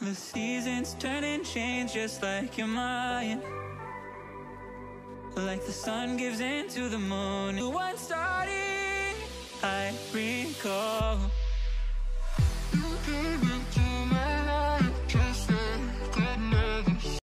The seasons turn and change just like your mind. Like the sun gives in to the moon. The one starting I recall.